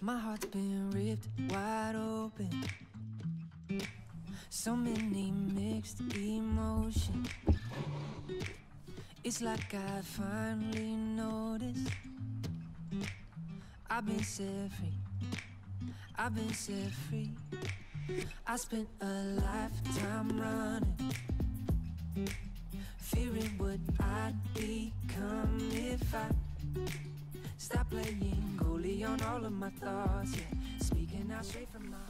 My heart's been ripped wide open. So many mixed emotions. It's like I finally noticed. I've been set free. I've been set free. I spent a lifetime running, fearing what I'd become if I stop playing goalie on all of my thoughts. Yeah, speaking out straight from my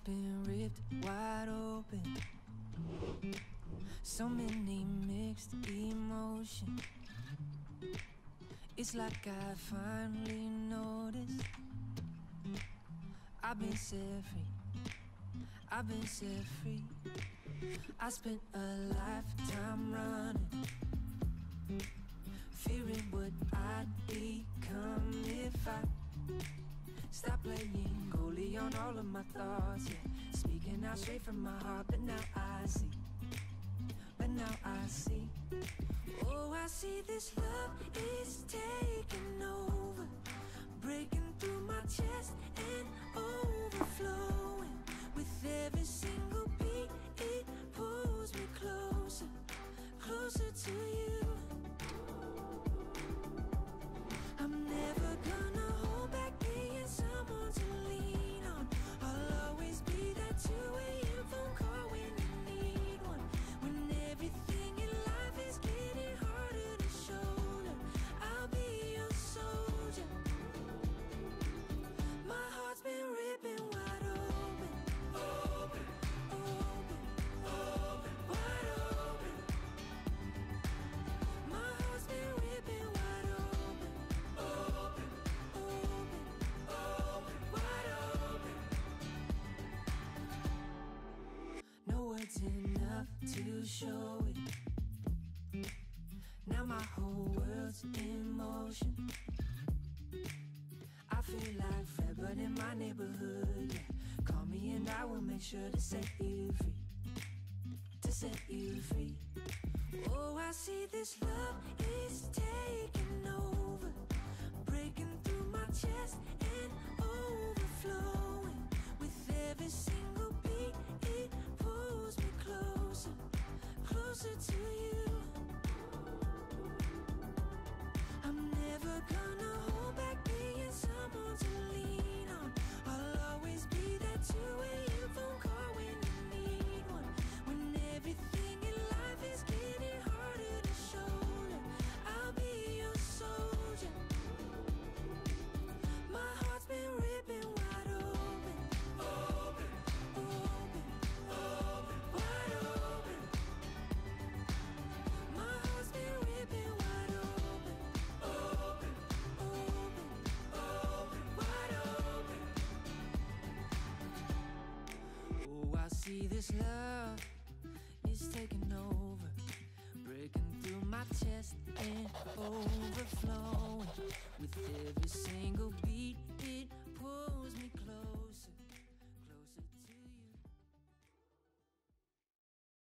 been ripped wide open. So many mixed emotions. It's like I finally noticed. I've been set free. I've been set free. I spent a lifetime running, fearing what I'd become if I stop playing goalie on all of my thoughts. Yeah, speaking out straight from my heart, but now I see. But now I see. Oh, I see this love is taking over, breaking through my chest and overflowing my neighborhood. Yeah. Call me and I will make sure to set you free. To set you free. Oh, I see this love is taking over, breaking through my chest and overflowing with every single beat. It pulls me closer, closer to you. I this love